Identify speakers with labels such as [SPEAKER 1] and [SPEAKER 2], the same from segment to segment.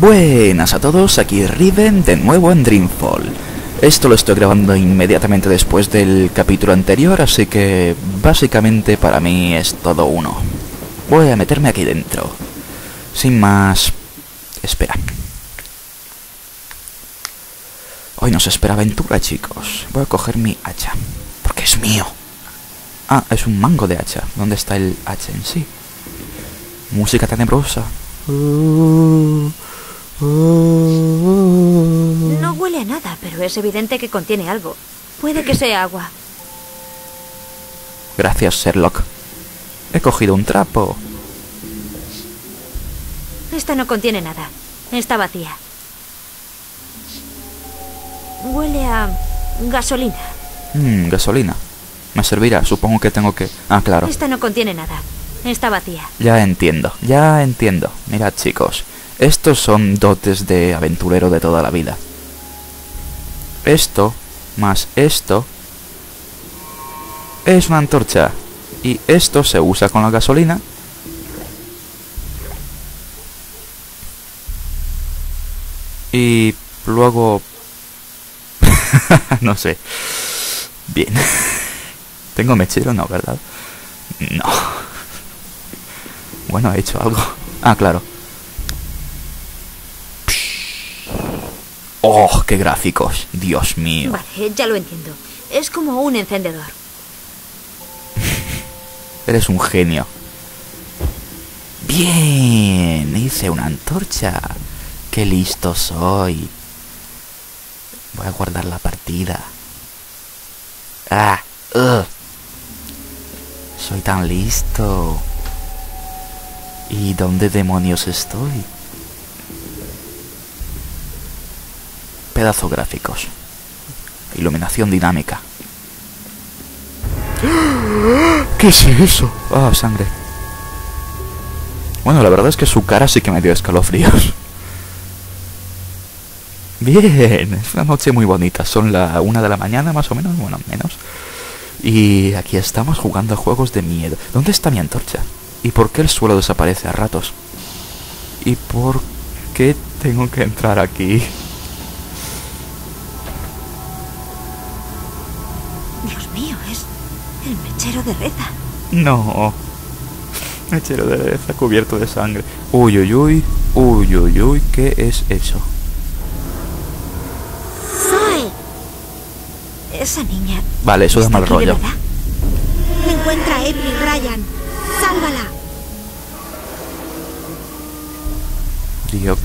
[SPEAKER 1] Buenas a todos, aquí Riven de nuevo en Dreamfall. Esto lo estoy grabando inmediatamente después del capítulo anterior, así que básicamente para mí es todo uno. Voy a meterme aquí dentro. Sin más... Espera. Hoy nos espera aventura, chicos. Voy a coger mi hacha, porque es mío. Ah, es un mango de hacha. ¿Dónde está el hacha en sí? Música tenebrosa.
[SPEAKER 2] No huele a nada, pero es evidente que contiene algo. Puede que sea agua.
[SPEAKER 1] Gracias, Sherlock. He cogido un trapo.
[SPEAKER 2] Esta no contiene nada. Está vacía. Huele a gasolina.
[SPEAKER 1] Mmm, gasolina. Me servirá, supongo que tengo que... Ah, claro.
[SPEAKER 2] Esta no contiene nada. Está vacía.
[SPEAKER 1] Ya entiendo, ya entiendo. Mirad, chicos. Estos son dotes de aventurero de toda la vida. Esto, más esto, es una antorcha. Y esto se usa con la gasolina. Y luego... no sé. Bien. ¿Tengo mechero? No, ¿verdad? No. Bueno, he hecho algo. Ah, claro. ¡Oh, qué gráficos! Dios mío.
[SPEAKER 2] Vale, ya lo entiendo. Es como un encendedor.
[SPEAKER 1] Eres un genio. Bien, hice una antorcha. Qué listo soy. Voy a guardar la partida. Ah, ugh. Soy tan listo. ¿Y dónde demonios estoy? Pedazo gráficos. Iluminación dinámica. ¿Qué es eso? Ah, sangre. Bueno, la verdad es que su cara sí que me dio escalofríos. Bien, es una noche muy bonita. Son la una de la mañana más o menos, bueno, menos. Y aquí estamos jugando a juegos de miedo. ¿Dónde está mi antorcha? ¿Y por qué el suelo desaparece a ratos? ¿Y por qué tengo que entrar aquí?
[SPEAKER 2] Mechero de Reza.
[SPEAKER 1] No. Mechero de reza cubierto de sangre. Uy, uy, uy. Uy, uy, uy. ¿Qué es eso?
[SPEAKER 2] ¡Zoe! Esa niña.
[SPEAKER 1] Vale, eso da
[SPEAKER 2] ¿está
[SPEAKER 1] mal rollo.
[SPEAKER 3] Encuentra a April Ryan. Sálvala.
[SPEAKER 1] Dios.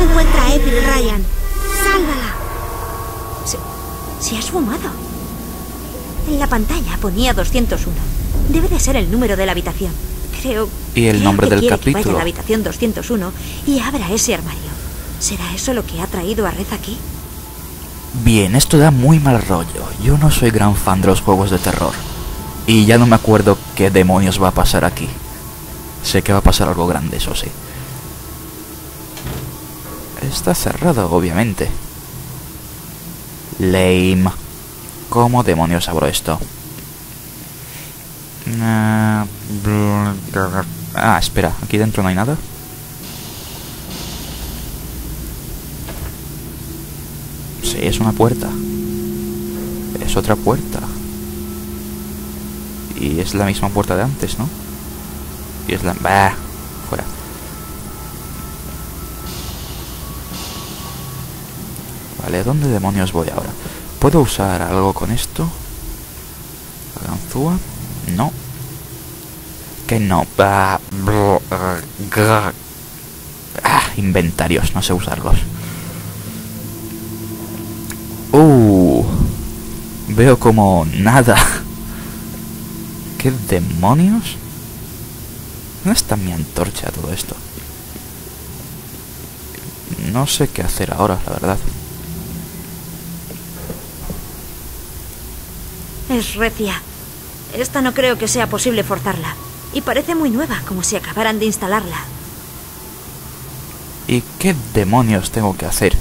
[SPEAKER 3] Encuentra a April Ryan. Sálvala.
[SPEAKER 2] Se, se ha esfumado. En la pantalla ponía 201. Debe de ser el número de la habitación. Creo.
[SPEAKER 1] Y el
[SPEAKER 2] creo
[SPEAKER 1] nombre
[SPEAKER 2] que
[SPEAKER 1] del
[SPEAKER 2] quiere que vaya
[SPEAKER 1] capítulo.
[SPEAKER 2] a la habitación 201 y abra ese armario. ¿Será eso lo que ha traído a Reza aquí?
[SPEAKER 1] Bien, esto da muy mal rollo. Yo no soy gran fan de los juegos de terror. Y ya no me acuerdo qué demonios va a pasar aquí. Sé que va a pasar algo grande, eso sí. Está cerrado, obviamente. Lame. ¿Cómo demonios abro esto? Ah, Ah, espera, aquí dentro no hay nada. Sí, es una puerta. Es otra puerta. Y es la misma puerta de antes, ¿no? Y es la... Bah, fuera. Vale, ¿dónde demonios voy ahora? ¿Puedo usar algo con esto? ¿La ganzúa? No. Que no. Ah, inventarios, no sé usarlos. Uh, veo como nada. ¿Qué demonios? ¿Dónde está mi antorcha todo esto? No sé qué hacer ahora, la verdad.
[SPEAKER 2] Es recia. Esta no creo que sea posible forzarla. Y parece muy nueva, como si acabaran de instalarla.
[SPEAKER 1] ¿Y qué demonios tengo que hacer?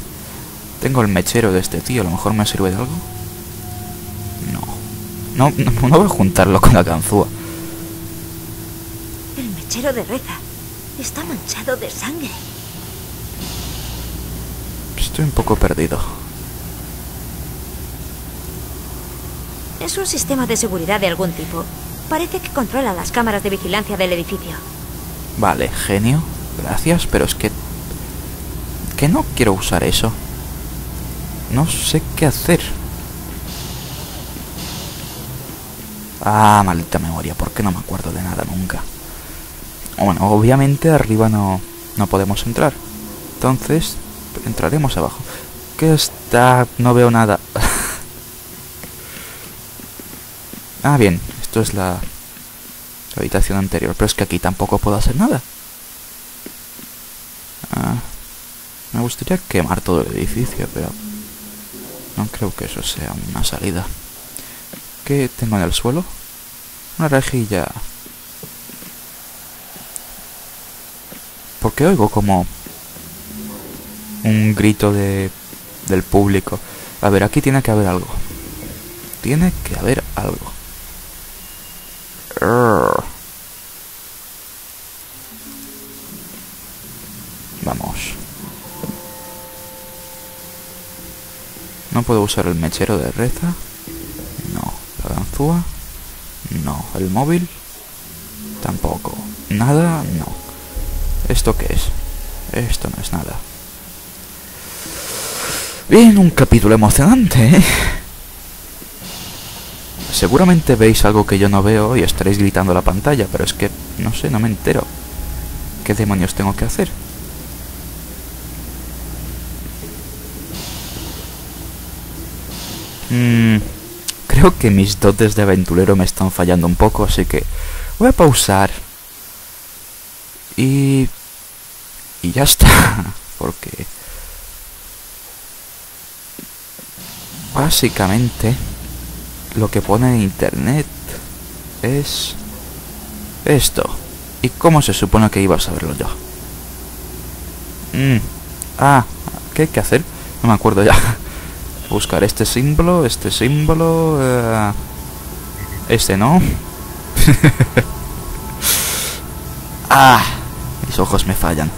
[SPEAKER 1] Tengo el mechero de este tío, a lo mejor me sirve de algo. No. No, no, no voy a juntarlo con la ganzúa.
[SPEAKER 2] El mechero de Reza está manchado de sangre.
[SPEAKER 1] Estoy un poco perdido.
[SPEAKER 2] Es un sistema de seguridad de algún tipo. Parece que controla las cámaras de vigilancia del edificio.
[SPEAKER 1] Vale, genio. Gracias, pero es que... Que no quiero usar eso. No sé qué hacer. Ah, maldita memoria, ¿por qué no me acuerdo de nada nunca? Bueno, obviamente arriba no, no podemos entrar. Entonces, entraremos abajo. ¿Qué está? No veo nada. Ah, bien, esto es la, habitación anterior, pero es que aquí tampoco puedo hacer nada. Ah, me gustaría quemar todo el edificio, pero no creo que eso sea una salida. ¿Qué tengo en el suelo? Una rejilla. ¿Por qué oigo como un grito de del público? A ver, aquí tiene que haber algo. Tiene que haber algo. Vamos. No puedo usar el mechero de reza. No. La ganzúa. No. El móvil. Tampoco. Nada. No. ¿Esto qué es? Esto no es nada. Bien, un capítulo emocionante, ¿eh? Seguramente veis algo que yo no veo y estaréis gritando la pantalla, pero es que, no sé, no me entero. ¿Qué demonios tengo que hacer? Mm, creo que mis dotes de aventurero me están fallando un poco, así que voy a pausar. Y... Y ya está, porque... Básicamente, lo que pone en internet es... Esto. ¿Y cómo se supone que iba a saberlo yo? Mm. Ah, ¿qué hay que hacer? No me acuerdo ya. Buscar este símbolo, este símbolo... eh, Este no. ah, mis ojos me fallan.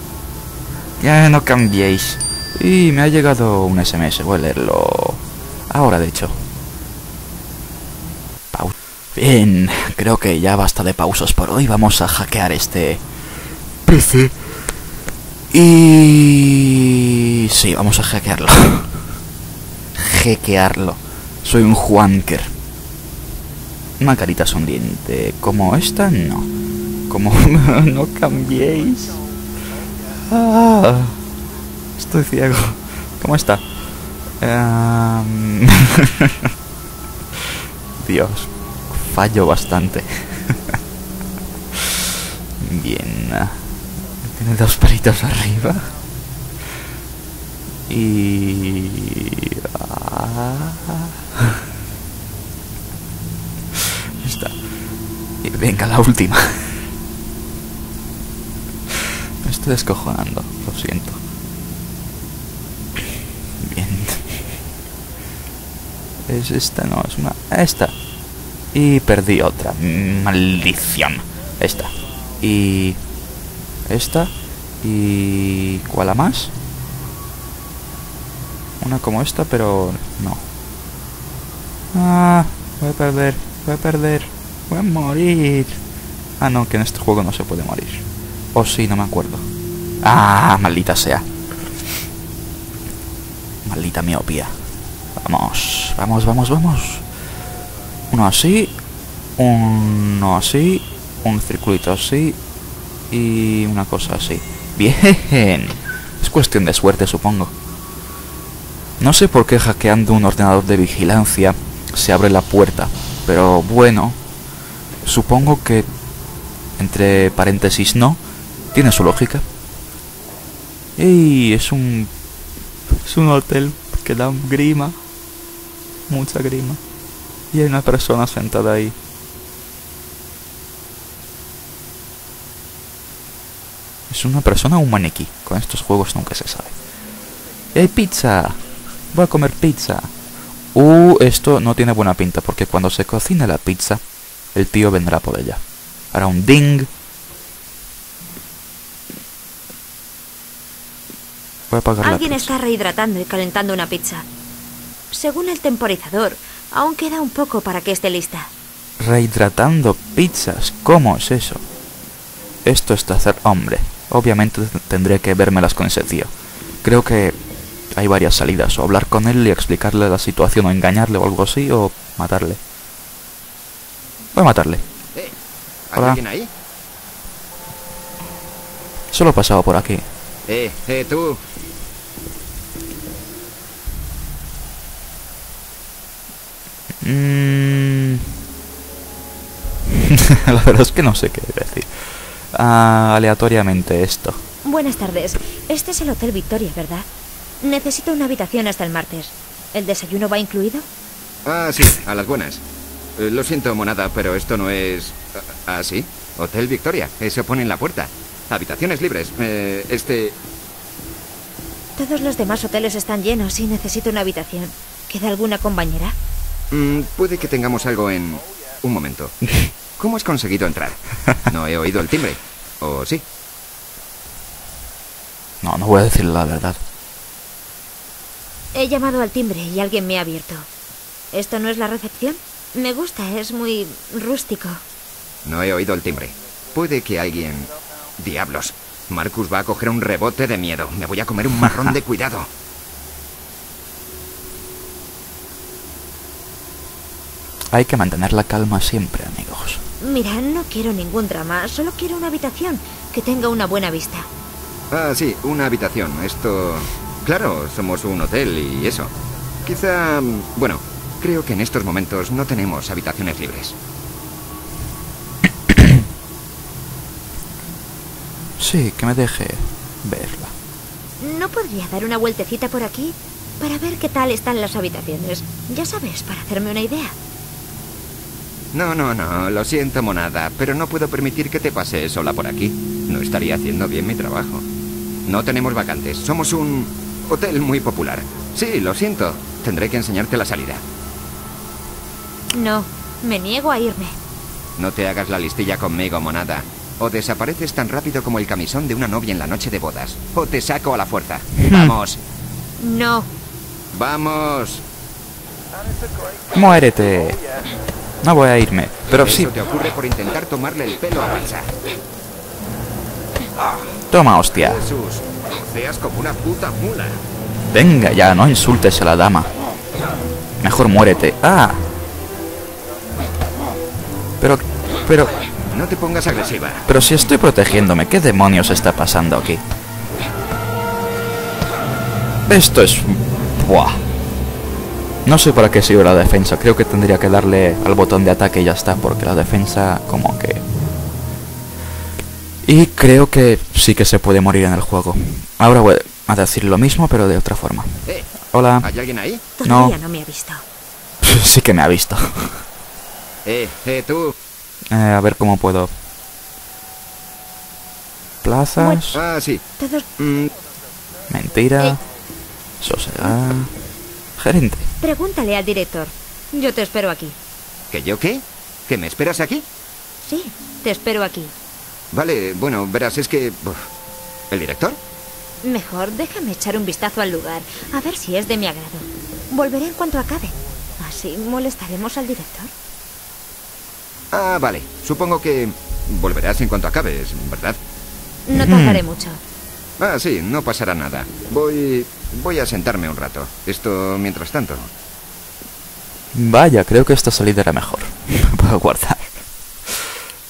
[SPEAKER 1] Ya no cambiéis. Y me ha llegado un SMS, voy a leerlo ahora de hecho. Bien, creo que ya basta de pausas por hoy. Vamos a hackear este PC. Y... Sí, vamos a hackearlo. Hackearlo. Soy un Juanker. Una carita sonriente. Como esta, no. Como... no cambiéis. Ah, estoy ciego. ¿Cómo está? Em, Dios, fallo bastante. Bien. Tiene dos palitos arriba. Y... ah. Está. Venga, la última. Me estoy descojonando, lo siento. Bien. Es esta, no, es una... Esta. Y perdí otra. Maldición. Esta. Y... Esta. Y... ¿Cuál más? Una como esta, pero no. Ah, voy a perder, voy a perder, voy a morir. Ah, no, que en este juego no se puede morir. O sí, no me acuerdo. Ah, maldita sea. Maldita miopía. Vamos, vamos, vamos, vamos. Uno así, uno así, un circulito así y una cosa así. Bien. Es cuestión de suerte, supongo. No sé por qué hackeando un ordenador de vigilancia se abre la puerta, pero bueno, supongo que entre paréntesis no, tiene su lógica. Y es un es un hotel que da grima, mucha grima. Y hay una persona sentada ahí. ¿Es una persona o un maniquí? Con estos juegos nunca se sabe. ¡Y hay pizza! Voy a comer pizza. Uh, esto no tiene buena pinta porque cuando se cocine la pizza, el tío vendrá por ella. Hará un ding. Voy a apagar la
[SPEAKER 2] Alguien
[SPEAKER 1] pizza.
[SPEAKER 2] está rehidratando y calentando una pizza. Según el temporizador, aún queda un poco para que esté lista.
[SPEAKER 1] Rehidratando pizzas. ¿Cómo es eso? Esto es de hacer hombre. Obviamente tendré que vérmelas con ese tío. Creo que hay varias salidas. O hablar con él y explicarle la situación o engañarle o algo así o matarle. Voy a matarle.
[SPEAKER 4] Eh, ¿hay
[SPEAKER 1] Hola.
[SPEAKER 4] alguien ahí?
[SPEAKER 1] Solo he pasado por aquí.
[SPEAKER 4] Eh, eh, tú.
[SPEAKER 1] Mm. la verdad es que no sé qué decir. Ah, aleatoriamente esto.
[SPEAKER 2] Buenas tardes. Este es el Hotel Victoria, ¿verdad? Necesito una habitación hasta el martes. ¿El desayuno va incluido?
[SPEAKER 4] Ah, sí, a las buenas. Eh, lo siento, monada, pero esto no es... Ah, ah, sí. Hotel Victoria. Eso pone en la puerta. Habitaciones libres. Eh, este...
[SPEAKER 2] Todos los demás hoteles están llenos y necesito una habitación. ¿Queda alguna compañera?
[SPEAKER 4] Mm, puede que tengamos algo en... Un momento. ¿Cómo has conseguido entrar? No he oído el timbre. ¿O sí?
[SPEAKER 1] No, no voy a decirle la verdad.
[SPEAKER 2] He llamado al timbre y alguien me ha abierto. ¿Esto no es la recepción? Me gusta, es muy rústico.
[SPEAKER 4] No he oído el timbre. Puede que alguien... Diablos. Marcus va a coger un rebote de miedo. Me voy a comer un marrón de cuidado.
[SPEAKER 1] Hay que mantener la calma siempre, amigos.
[SPEAKER 2] Mira, no quiero ningún drama, solo quiero una habitación que tenga una buena vista.
[SPEAKER 4] Ah, sí, una habitación. Esto... Claro, somos un hotel y eso. Quizá... Bueno, creo que en estos momentos no tenemos habitaciones libres.
[SPEAKER 1] Sí, que me deje verla.
[SPEAKER 2] ¿No podría dar una vueltecita por aquí para ver qué tal están las habitaciones? Ya sabes, para hacerme una idea.
[SPEAKER 4] No, no, no, lo siento, monada, pero no puedo permitir que te pases sola por aquí. No estaría haciendo bien mi trabajo. No tenemos vacantes, somos un hotel muy popular. Sí, lo siento, tendré que enseñarte la salida.
[SPEAKER 2] No, me niego a irme.
[SPEAKER 4] No te hagas la listilla conmigo, monada. O desapareces tan rápido como el camisón de una novia en la noche de bodas. O te saco a la fuerza. Vamos,
[SPEAKER 2] No,
[SPEAKER 4] vamos.
[SPEAKER 1] Muérete. No voy a irme. Pero sí,
[SPEAKER 4] te ocurre por intentar tomarle el pelo a Vansa.
[SPEAKER 1] toma hostia.
[SPEAKER 4] Jesús, seas como una puta mula.
[SPEAKER 1] Venga ya, no insultes a la dama. Mejor muérete. Ah. Pero, pero,
[SPEAKER 4] No te pongas agresiva.
[SPEAKER 1] pero si estoy protegiéndome, ¿qué demonios está pasando aquí? Esto es... Buah. No sé para qué sirve la defensa. Creo que tendría que darle al botón de ataque y ya está, porque la defensa como que... Y creo que sí que se puede morir en el juego. Ahora voy a decir lo mismo, pero de otra forma.
[SPEAKER 4] Eh,
[SPEAKER 1] Hola.
[SPEAKER 4] ¿hay alguien ahí?
[SPEAKER 2] todavía no, me ha visto.
[SPEAKER 1] sí que me ha visto.
[SPEAKER 4] Eh, eh, tú.
[SPEAKER 1] Eh, a ver cómo puedo. Plazas.
[SPEAKER 4] Ah, sí. Mm,
[SPEAKER 1] Mentira.
[SPEAKER 2] Ey.
[SPEAKER 1] Gerente.
[SPEAKER 2] Pregúntale al director. Yo te espero aquí.
[SPEAKER 4] ¿Que yo qué? ¿Que me esperas aquí?
[SPEAKER 2] Sí, te espero aquí.
[SPEAKER 4] Vale, bueno, verás, es que... uf, ¿El director?
[SPEAKER 2] Mejor déjame echar un vistazo al lugar, a ver si es de mi agrado. Volveré en cuanto acabe. Así molestaremos al director.
[SPEAKER 4] Ah, vale. Supongo que volverás en cuanto acabes, ¿verdad?
[SPEAKER 2] No tardaré mucho.
[SPEAKER 4] Ah, sí, no pasará nada. Voy... Voy a sentarme un rato. Esto mientras tanto.
[SPEAKER 1] Vaya, creo que esta salida era mejor. Puedo guardar.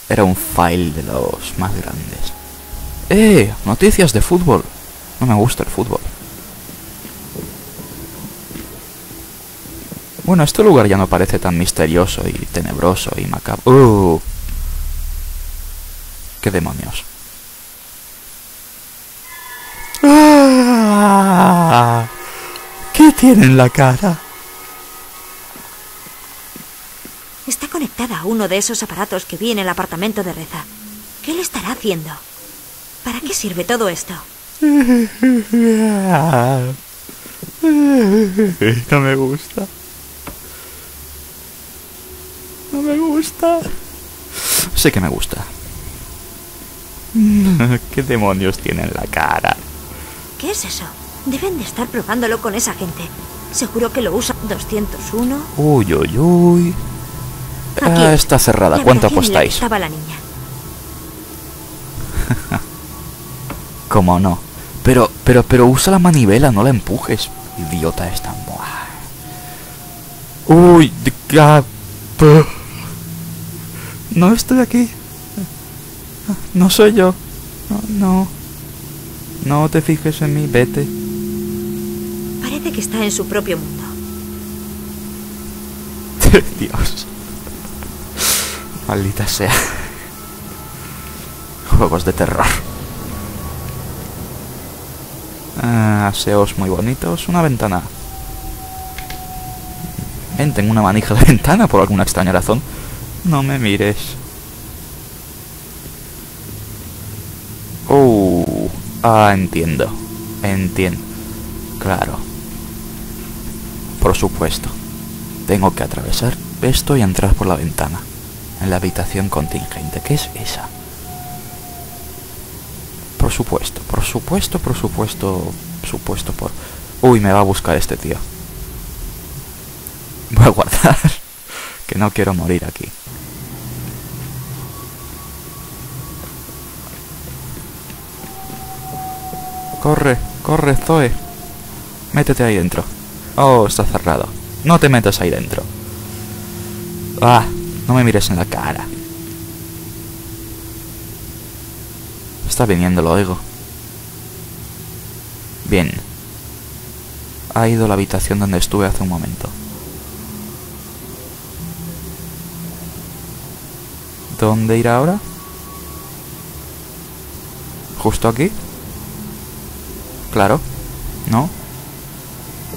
[SPEAKER 1] Era un file de los más grandes. ¡Eh! Noticias de fútbol. No me gusta el fútbol. Bueno, este lugar ya no parece tan misterioso y tenebroso y macabro. ¡Uh! ¿Qué demonios? ¡Ah! ¿Qué tiene en la cara?
[SPEAKER 2] Está conectada a uno de esos aparatos que vi en el apartamento de Reza. ¿Qué le estará haciendo? ¿Para qué sirve todo esto?
[SPEAKER 1] No me gusta. No me gusta. Sé que me gusta. ¿Qué demonios tiene en la cara?
[SPEAKER 2] ¿Qué es eso? Deben de estar probándolo con esa gente. Seguro que lo usa 201.
[SPEAKER 1] Uy, uy, uy.
[SPEAKER 2] Aquí.
[SPEAKER 1] Ah, está cerrada.
[SPEAKER 2] La
[SPEAKER 1] ¿Cuánto apostáis?
[SPEAKER 2] Estaba la niña.
[SPEAKER 1] ¿Cómo no? Pero, pero, pero usa la manivela, no la empujes. Idiota esta. Uy, No estoy aquí. No soy yo. No, no. No te fijes en mí, vete.
[SPEAKER 2] Parece que está en su propio mundo.
[SPEAKER 1] Dios. Maldita sea. Juegos de terror. Ah, aseos muy bonitos. Una ventana. Ven, tengo una manija de ventana por alguna extraña razón. No me mires. Uh, ah, entiendo. Entiendo. Claro. Por supuesto. Tengo que atravesar esto y entrar por la ventana. En la habitación contingente. ¿Qué es esa? Por supuesto, por supuesto, por supuesto, supuesto por... Uy, me va a buscar este tío. Voy a guardar. que no quiero morir aquí. Corre, corre, Zoe. Métete ahí dentro. Oh, está cerrado. No te metas ahí dentro. Ah, no me mires en la cara. Está viniendo, lo oigo. Bien. Ha ido a la habitación donde estuve hace un momento. ¿Dónde irá ahora? ¿Justo aquí? Claro. ¿No?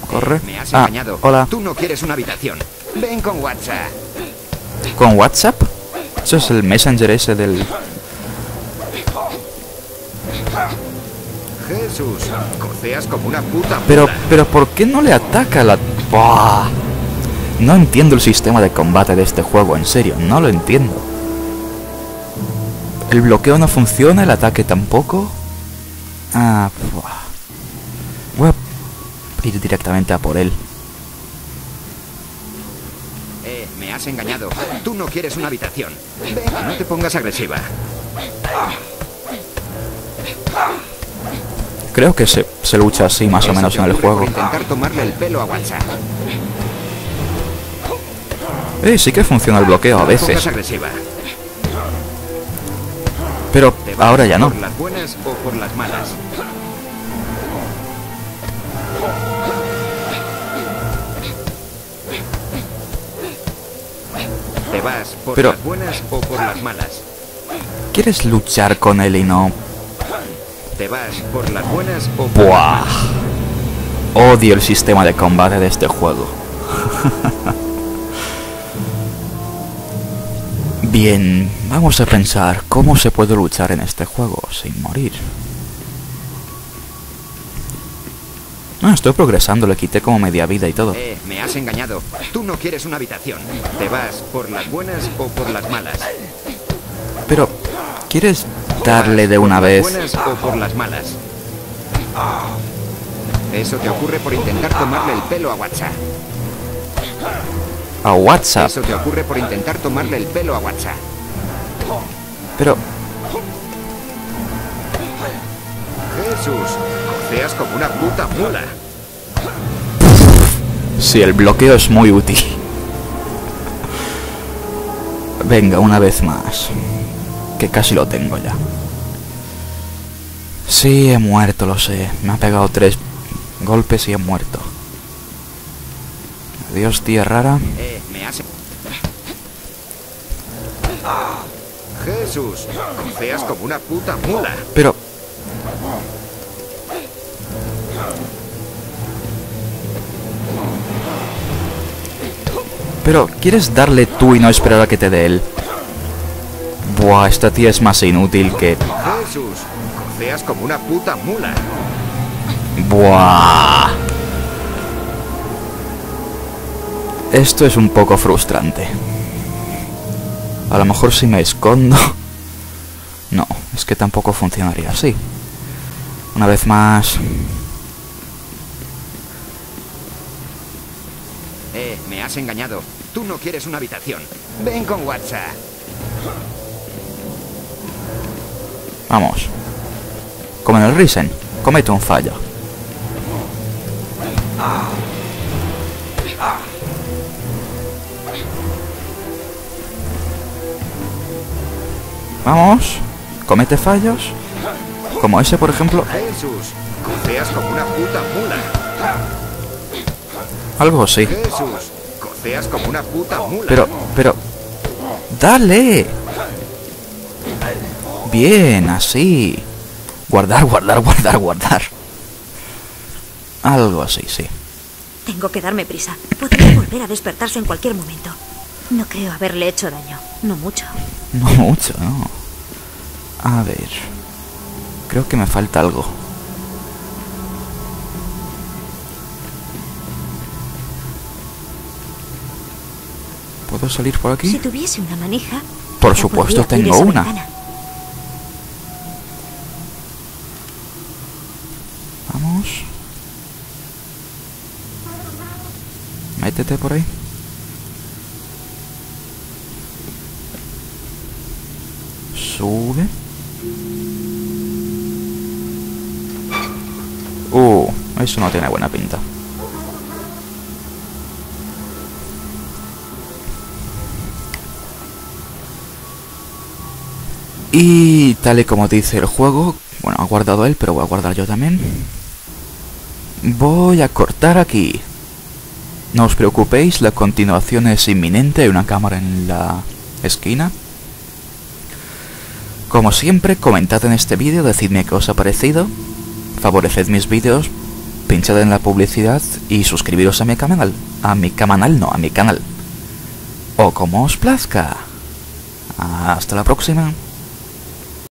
[SPEAKER 1] Corre.
[SPEAKER 4] Me has
[SPEAKER 1] Ah,
[SPEAKER 4] engañado.
[SPEAKER 1] hola.
[SPEAKER 4] Tú no quieres una habitación. Ven con WhatsApp.
[SPEAKER 1] ¿Con WhatsApp? Eso es el messenger ese del...
[SPEAKER 4] Jesús, coceas como una puta
[SPEAKER 1] Pero, pero ¿por qué no le ataca la... No entiendo el sistema de combate de este juego, en serio, no lo entiendo. El bloqueo no funciona, el ataque tampoco. Ah, buah. Ir directamente a por él.
[SPEAKER 4] Eh, me has engañado. Tú no quieres una habitación. No te pongas agresiva.
[SPEAKER 1] Creo que se, se lucha así más o menos en el juego.
[SPEAKER 4] intentar tomarle el pelo a WhatsApp.
[SPEAKER 1] Eh, sí que funciona el bloqueo a veces. Pero
[SPEAKER 4] ¿Te vas
[SPEAKER 1] ahora ya no.
[SPEAKER 4] ¿Por las buenas o por las malas? Vas por
[SPEAKER 1] Pero-
[SPEAKER 4] las buenas o por las malas?
[SPEAKER 1] ¿Quieres luchar con él y no?
[SPEAKER 4] ¿Te vas por las buenas o por
[SPEAKER 1] Buah.
[SPEAKER 4] las malas?
[SPEAKER 1] Odio el sistema de combate de este juego. Bien, vamos a pensar cómo se puede luchar en este juego sin morir. No, estoy progresando, le quité como media vida y todo.
[SPEAKER 4] Eh, me has engañado. Tú no quieres una habitación. ¿Te vas por las buenas o por las malas?
[SPEAKER 1] Pero, ¿quieres
[SPEAKER 4] ¿Te
[SPEAKER 1] darle de
[SPEAKER 4] por
[SPEAKER 1] una
[SPEAKER 4] las
[SPEAKER 1] vez
[SPEAKER 4] buenas o por las malas? Eso te ocurre por intentar tomarle el pelo a WhatsApp.
[SPEAKER 1] a WhatsApp?
[SPEAKER 4] Eso te ocurre por intentar tomarle el pelo a WhatsApp.
[SPEAKER 1] Pero,
[SPEAKER 4] Jesús, coceas como una puta mula.
[SPEAKER 1] sí, el bloqueo es muy útil. Venga, una vez más. Que casi lo tengo ya. Sí, he muerto, lo sé. Me ha pegado tres golpes y he muerto. Adiós, tía rara.
[SPEAKER 4] Eh, me has... Jesús, coceas como una puta mula.
[SPEAKER 1] Pero... Pero, ¿quieres darle tú y no esperar a que te dé él? Buah, esta tía es más inútil que...
[SPEAKER 4] Jesús, coceas como una puta mula.
[SPEAKER 1] Buah. Esto es un poco frustrante. A lo mejor si me escondo... No, es que tampoco funcionaría así. Una vez más...
[SPEAKER 4] Me has engañado. Tú no quieres una habitación. Ven con WhatsApp.
[SPEAKER 1] Vamos. Como en el Risen, comete un fallo. Vamos. Comete fallos. Como ese, por ejemplo.
[SPEAKER 4] Jesús, como una puta mula.
[SPEAKER 1] Algo así.
[SPEAKER 4] Jesús, como una puta mula.
[SPEAKER 1] Pero, pero... ¡Dale! Bien, así. Guardar, guardar, guardar, guardar. Algo así, sí.
[SPEAKER 2] Tengo que darme prisa. Podría volver a despertarse en cualquier momento. No creo haberle hecho daño. No mucho.
[SPEAKER 1] No mucho, no. A ver. Creo que me falta algo. ¿Puedo salir por aquí?
[SPEAKER 2] Si tuviese una manija...
[SPEAKER 1] Por supuesto, tengo una.
[SPEAKER 2] ventana.
[SPEAKER 1] Vamos. Métete por ahí. Sube. Uh, eso no tiene buena pinta. Y tal y como dice el juego, bueno, ha guardado él, pero voy a guardar yo también. Voy a cortar aquí. No os preocupéis, la continuación es inminente, hay una cámara en la esquina. Como siempre, comentad en este vídeo, decidme qué os ha parecido, favoreced mis vídeos, pinchad en la publicidad y suscribiros a mi canal. A mi canal, no, a mi canal. O como os plazca. Hasta la próxima.